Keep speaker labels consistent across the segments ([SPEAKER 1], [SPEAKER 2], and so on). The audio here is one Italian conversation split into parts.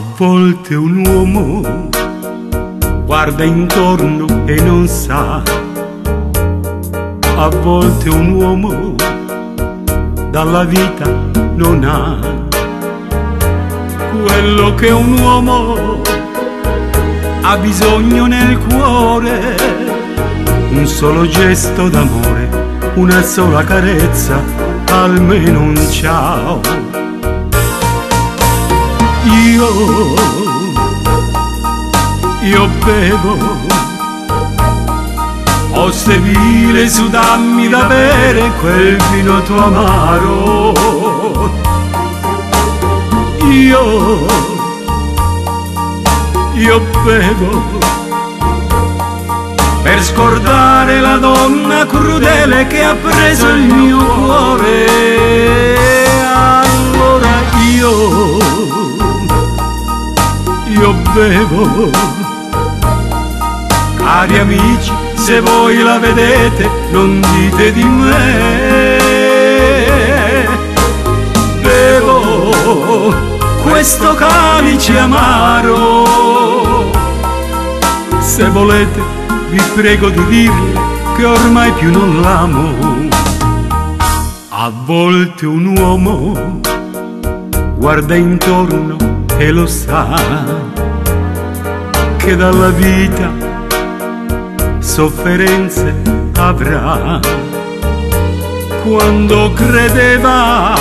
[SPEAKER 1] volte un uomo guarda intorno e non sa. A volte un uomo dalla vita non ha quello che un uomo ha bisogno nel cuore. Un solo gesto d'amore, una sola carezza, almeno un ciao. Io, io bevo, ho sevile su dammi da bere quel vino tuo amaro. Io, io bevo per scordare la donna crudele che ha preso il mio cuore. Bevo. Cari amici, se voi la vedete, non dite di me. Bevo questo calice amaro. Se volete, vi prego di dirle che ormai più non l'amo. A volte un uomo guarda intorno e lo sa che dalla vita sofferenze avrà. Quando credeva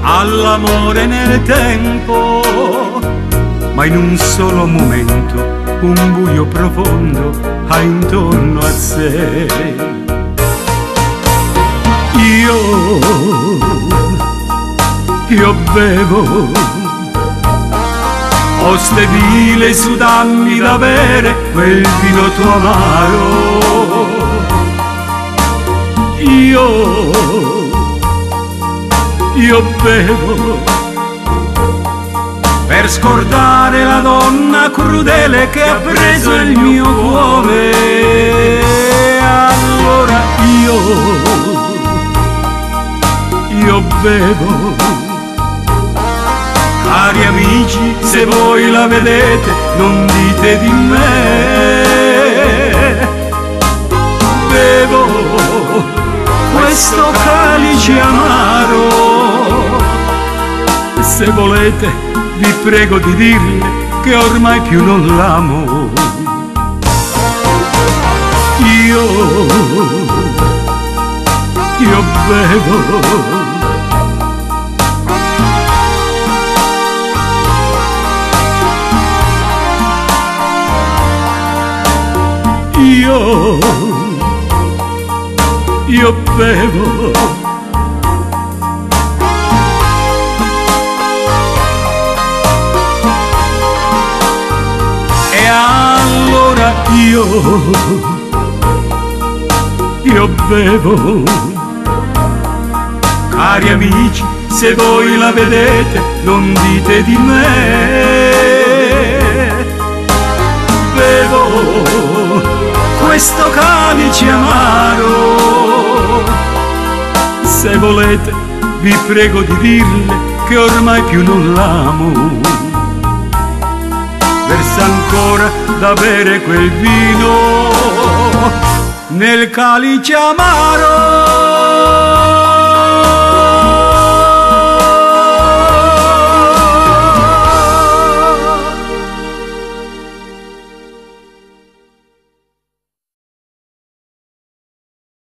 [SPEAKER 1] all'amore nel tempo, ma in un solo momento un buio profondo ha intorno a sé. Io, io bevo, ho stevile su dammi da bere quel vino tuo amaro. Io, io bevo per scordare la donna crudele che ha preso il mio cuore. Allora io, io bevo. Cari amici, se voi la vedete, non dite di me. Bevo questo calice amaro. Se volete, vi prego di dirle che ormai più non l'amo. Io, io bevo. Io, bevo. allora io, io bevo. Cari amici, se voi la vedete, non dite di me. Bevo questo calice amaro. Se volete, vi prego di dirle che ormai più non l'amo versa ancora da bere quel vino nel calice amaro.